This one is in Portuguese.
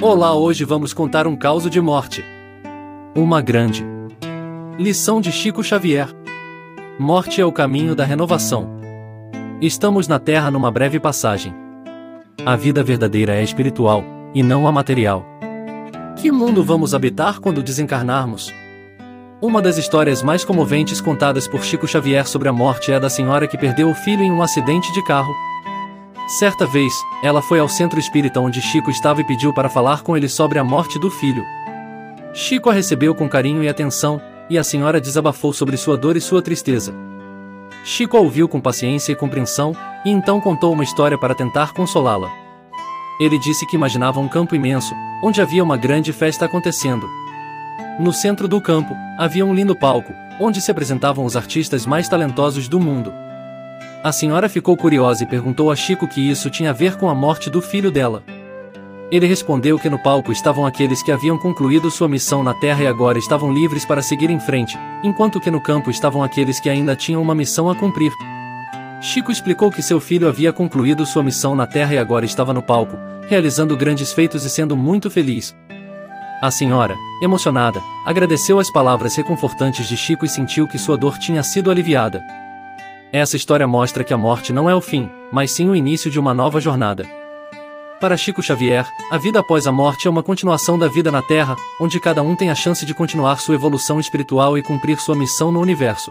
Olá, hoje vamos contar um caos de morte. Uma grande lição de Chico Xavier. Morte é o caminho da renovação. Estamos na Terra numa breve passagem. A vida verdadeira é espiritual, e não a material. Que mundo vamos habitar quando desencarnarmos? Uma das histórias mais comoventes contadas por Chico Xavier sobre a morte é a da senhora que perdeu o filho em um acidente de carro. Certa vez, ela foi ao centro espírita onde Chico estava e pediu para falar com ele sobre a morte do filho. Chico a recebeu com carinho e atenção, e a senhora desabafou sobre sua dor e sua tristeza. Chico a ouviu com paciência e compreensão, e então contou uma história para tentar consolá-la. Ele disse que imaginava um campo imenso, onde havia uma grande festa acontecendo. No centro do campo, havia um lindo palco, onde se apresentavam os artistas mais talentosos do mundo. A senhora ficou curiosa e perguntou a Chico que isso tinha a ver com a morte do filho dela. Ele respondeu que no palco estavam aqueles que haviam concluído sua missão na Terra e agora estavam livres para seguir em frente, enquanto que no campo estavam aqueles que ainda tinham uma missão a cumprir. Chico explicou que seu filho havia concluído sua missão na Terra e agora estava no palco, realizando grandes feitos e sendo muito feliz. A senhora, emocionada, agradeceu as palavras reconfortantes de Chico e sentiu que sua dor tinha sido aliviada. Essa história mostra que a morte não é o fim, mas sim o início de uma nova jornada. Para Chico Xavier, a vida após a morte é uma continuação da vida na Terra, onde cada um tem a chance de continuar sua evolução espiritual e cumprir sua missão no universo.